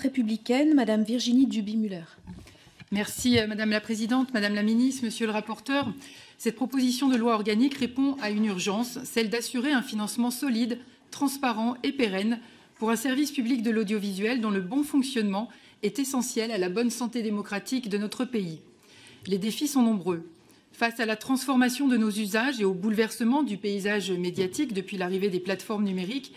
républicaine, Madame Virginie Duby-Muller. Merci euh, Madame la Présidente, Madame la Ministre, Monsieur le rapporteur. Cette proposition de loi organique répond à une urgence, celle d'assurer un financement solide, transparent et pérenne pour un service public de l'audiovisuel dont le bon fonctionnement est essentiel à la bonne santé démocratique de notre pays. Les défis sont nombreux. Face à la transformation de nos usages et au bouleversement du paysage médiatique depuis l'arrivée des plateformes numériques,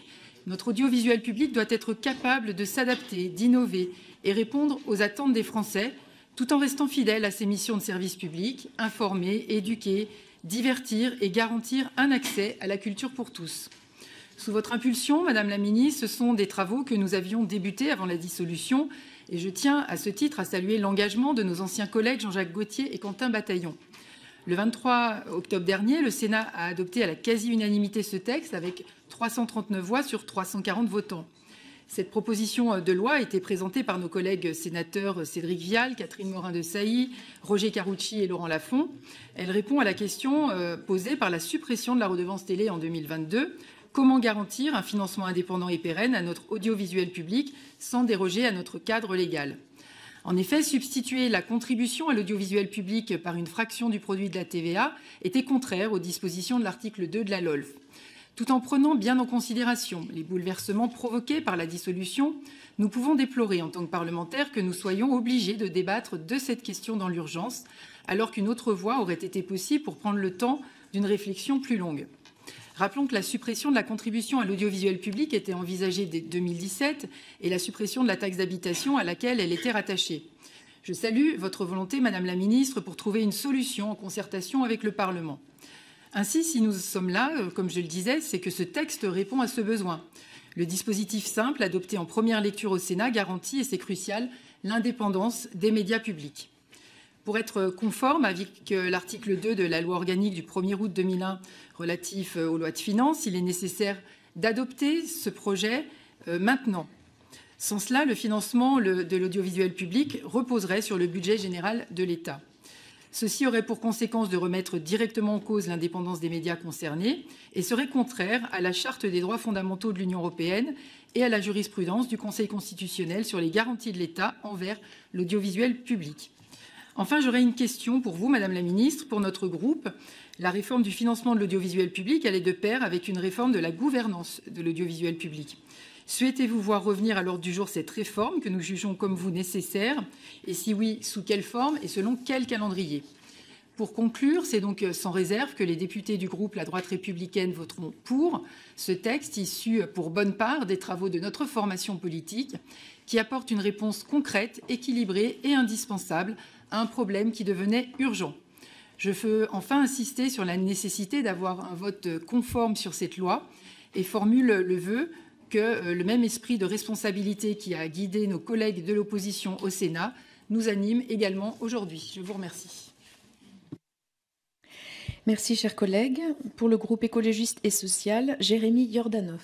notre audiovisuel public doit être capable de s'adapter, d'innover et répondre aux attentes des Français, tout en restant fidèle à ses missions de service public, informer, éduquer, divertir et garantir un accès à la culture pour tous. Sous votre impulsion, Madame la Ministre, ce sont des travaux que nous avions débutés avant la dissolution et je tiens à ce titre à saluer l'engagement de nos anciens collègues Jean-Jacques Gauthier et Quentin Bataillon. Le 23 octobre dernier, le Sénat a adopté à la quasi-unanimité ce texte avec 339 voix sur 340 votants. Cette proposition de loi a été présentée par nos collègues sénateurs Cédric Vial, Catherine Morin-de-Sailly, Roger Carucci et Laurent Lafont. Elle répond à la question euh, posée par la suppression de la redevance télé en 2022. Comment garantir un financement indépendant et pérenne à notre audiovisuel public sans déroger à notre cadre légal? En effet, substituer la contribution à l'audiovisuel public par une fraction du produit de la TVA était contraire aux dispositions de l'article 2 de la LOLF. Tout en prenant bien en considération les bouleversements provoqués par la dissolution, nous pouvons déplorer en tant que parlementaires que nous soyons obligés de débattre de cette question dans l'urgence, alors qu'une autre voie aurait été possible pour prendre le temps d'une réflexion plus longue. Rappelons que la suppression de la contribution à l'audiovisuel public était envisagée dès 2017 et la suppression de la taxe d'habitation à laquelle elle était rattachée. Je salue votre volonté, Madame la Ministre, pour trouver une solution en concertation avec le Parlement. Ainsi, si nous sommes là, euh, comme je le disais, c'est que ce texte répond à ce besoin. Le dispositif simple adopté en première lecture au Sénat garantit, et c'est crucial, l'indépendance des médias publics. Pour être conforme avec euh, l'article 2 de la loi organique du 1er août 2001 relatif euh, aux lois de finances, il est nécessaire d'adopter ce projet maintenant. Sans cela, le financement de l'audiovisuel public reposerait sur le budget général de l'État. Ceci aurait pour conséquence de remettre directement en cause l'indépendance des médias concernés et serait contraire à la Charte des droits fondamentaux de l'Union européenne et à la jurisprudence du Conseil constitutionnel sur les garanties de l'État envers l'audiovisuel public. Enfin, j'aurais une question pour vous, Madame la Ministre, pour notre groupe. La réforme du financement de l'audiovisuel public, est de pair avec une réforme de la gouvernance de l'audiovisuel public. Souhaitez-vous voir revenir à l'ordre du jour cette réforme que nous jugeons comme vous nécessaire? Et si oui, sous quelle forme et selon quel calendrier? Pour conclure, c'est donc sans réserve que les députés du groupe La droite républicaine voteront pour ce texte issu pour bonne part des travaux de notre formation politique qui apporte une réponse concrète, équilibrée et indispensable un problème qui devenait urgent. Je veux enfin insister sur la nécessité d'avoir un vote conforme sur cette loi et formule le vœu que euh, le même esprit de responsabilité qui a guidé nos collègues de l'opposition au Sénat nous anime également aujourd'hui. Je vous remercie. Merci, chers collègues. Pour le groupe écologiste et social, Jérémy Jordanov.